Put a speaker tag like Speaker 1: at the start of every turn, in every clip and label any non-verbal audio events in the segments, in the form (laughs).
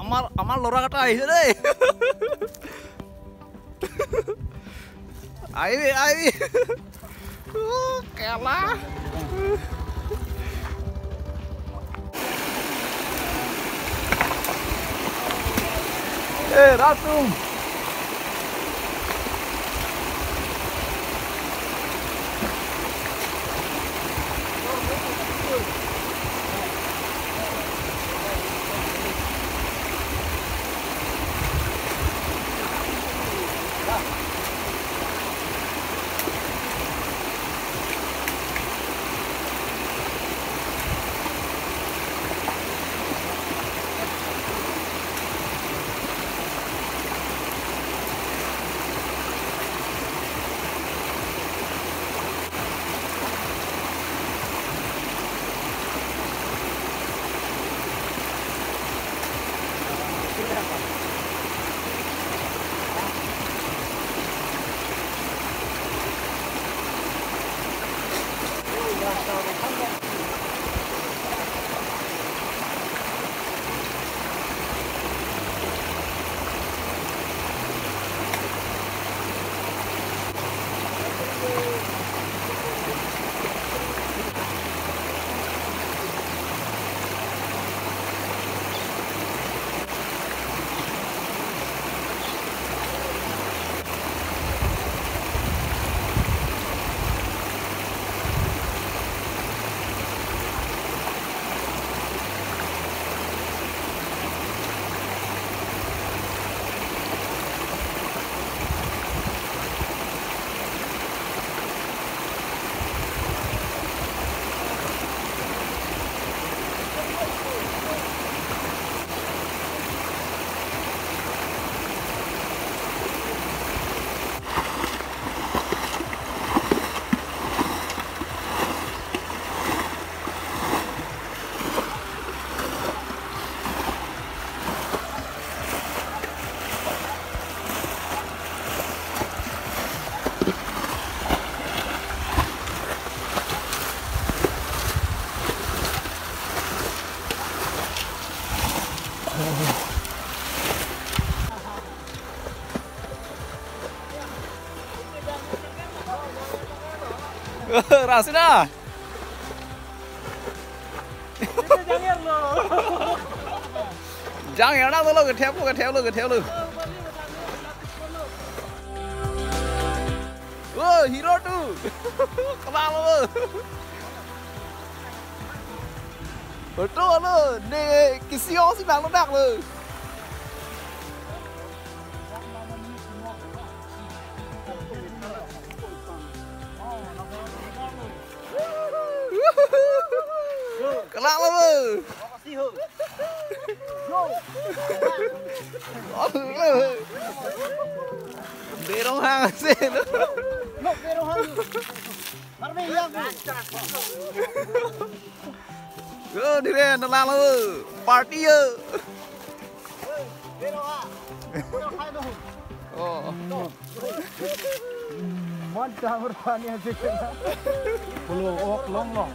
Speaker 1: আমাৰ আমাৰ ল'ৰা এটা আহিছে দেই আহিবি আহিবি কেলা এ Ratum! Rasna. Jang yang nak tolong ketiak lu ketiak lu ketiak lu. Oh, hero tu. Kelam apa? Betul lu. Ni kisi orang si bang lu dak lu. Kelak lah bu. Allah. Berong hang sih.
Speaker 2: Nok berong hang. Marmi yang.
Speaker 1: Go dire nelak lah bu. Party ya.
Speaker 2: Berong ah.
Speaker 1: Oh.
Speaker 2: Mantap berani sih. Pulau Oklong long.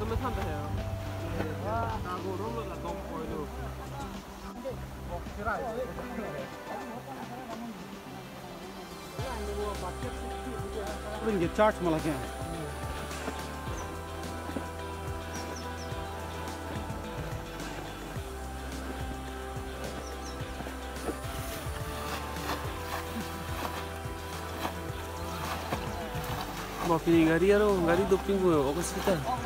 Speaker 2: 너무 e n get charged m o r a g a n Mau
Speaker 3: pilih ngari ya lo, ngari doping gue, aku sekitar.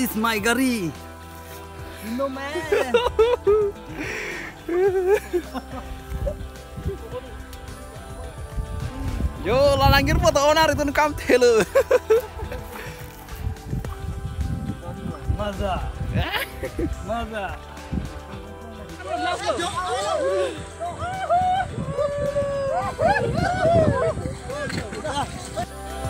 Speaker 2: is my gari. No man. (laughs)
Speaker 1: Yo, lalangir foto onar itu nukam telu.
Speaker 2: (laughs) Maza. Maza.
Speaker 1: Maza. (laughs)